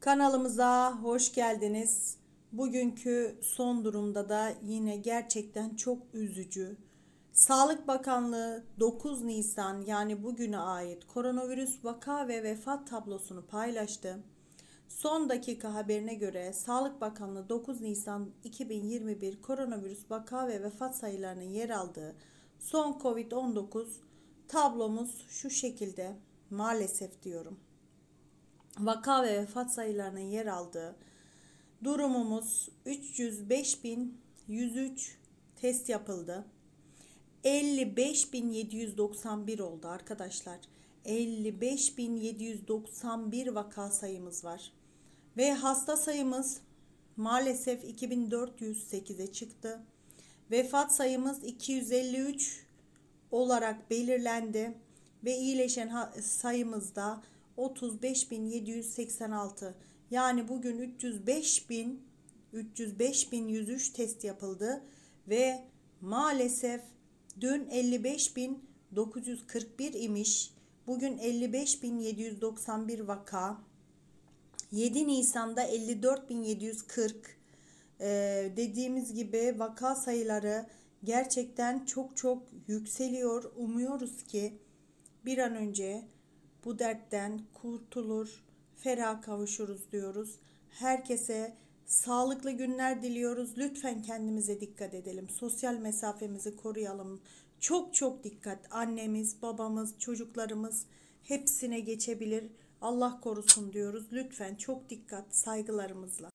Kanalımıza hoş geldiniz. Bugünkü son durumda da yine gerçekten çok üzücü. Sağlık Bakanlığı 9 Nisan yani bugüne ait koronavirüs vaka ve vefat tablosunu paylaştı. Son dakika haberine göre Sağlık Bakanlığı 9 Nisan 2021 koronavirüs vaka ve vefat sayılarının yer aldığı son COVID-19 tablomuz şu şekilde maalesef diyorum vaka ve vefat sayılarının yer aldığı durumumuz 305.103 test yapıldı. 55.791 oldu arkadaşlar. 55.791 vaka sayımız var. Ve hasta sayımız maalesef 2408'e çıktı. Vefat sayımız 253 olarak belirlendi ve iyileşen sayımız da 35.786 yani bugün 305.000 305.103 test yapıldı ve maalesef dün 55.941 imiş. Bugün 55.791 vaka. 7 Nisan'da 54.740 ee, dediğimiz gibi vaka sayıları gerçekten çok çok yükseliyor. Umuyoruz ki bir an önce bu dertten kurtulur, ferah kavuşuruz diyoruz. Herkese sağlıklı günler diliyoruz. Lütfen kendimize dikkat edelim. Sosyal mesafemizi koruyalım. Çok çok dikkat. Annemiz, babamız, çocuklarımız hepsine geçebilir. Allah korusun diyoruz. Lütfen çok dikkat saygılarımızla.